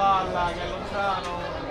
Palla che è lontano,